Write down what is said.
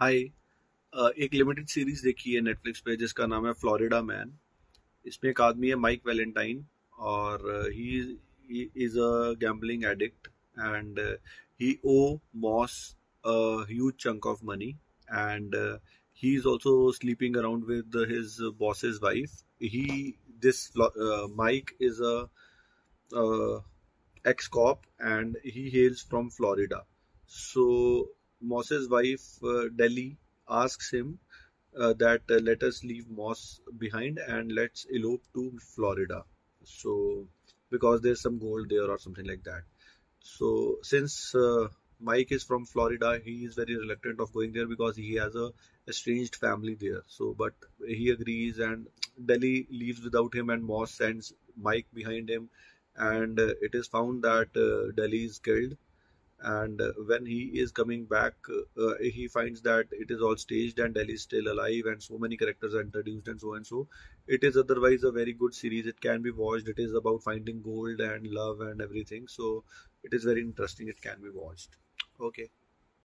हाय एक limited series देखी है नेटफ्लिक्स पे, जिसका नाम है फ्लोरिडा मैन इसमें एक आदमी है माइक वैलेंटाइन और he is a gambling addict and he owe Moss a huge chunk of money and he is also sleeping around with his boss wife he this Mike is a ex cop and he hails from Florida so Moss's wife, uh, Delly, asks him uh, that uh, let us leave Moss behind and let's elope to Florida. So, because there's some gold there or something like that. So, since uh, Mike is from Florida, he is very reluctant of going there because he has a estranged family there. So, but he agrees, and Delly leaves without him, and Moss sends Mike behind him, and uh, it is found that uh, Delly is killed and uh, when he is coming back uh, uh, he finds that it is all staged and Delly is still alive and so many characters are introduced and so and so it is otherwise a very good series. It can be watched. It is about finding gold and love and everything. So it is very interesting. It can be watched. Okay